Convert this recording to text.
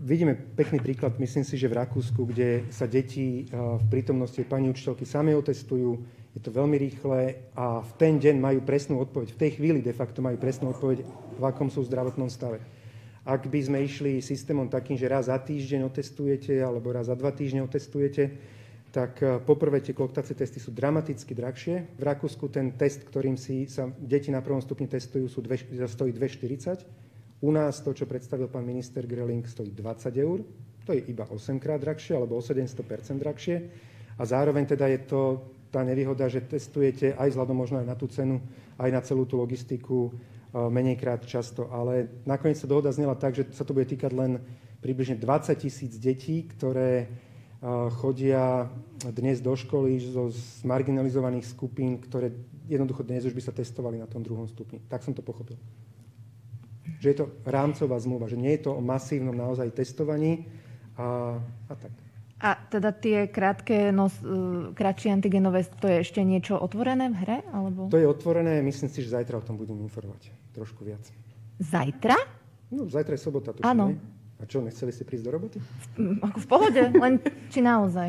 vidíme pekný príklad, myslím si, že v Rakúsku, kde sa deti v prítomnosti pani učiteľky sami otestujú, je to veľmi rýchle a v ten deň majú presnú odpoveď. V tej chvíli de facto majú presnú odpoveď, v akom sú v zdravotnom stave. Ak by sme išli systémom takým, že raz za týždeň otestujete alebo raz za dva týždne otestujete, tak eh, poprvé tie koktacie testy sú dramaticky drahšie. V Rakúsku ten test, ktorým si sa deti na prvom stupni testujú, sú dve, stojí 2,40. U nás to, čo predstavil pán minister Greling, stojí 20 eur. To je iba 8 krát drahšie, alebo o 700 drahšie. A zároveň teda je to tá nevýhoda, že testujete aj vzhľadom možno aj na tú cenu, aj na celú tú logistiku eh, menejkrát často. Ale nakoniec sa dohoda znela tak, že sa to bude týkať len približne 20 tisíc detí, ktoré chodia dnes do školy zo marginalizovaných skupín, ktoré jednoducho dnes už by sa testovali na tom druhom stupni. Tak som to pochopil. Že je to rámcová zmluva, že nie je to o masívnom naozaj testovaní a, a tak. A teda tie krátke, no, kratšie antigenové, to je ešte niečo otvorené v hre? Alebo? To je otvorené, myslím si, že zajtra o tom budem informovať trošku viac. Zajtra? No, zajtra je sobota. Áno. A čo, nechceli ste prísť do roboty? Ako v pohode, len či naozaj?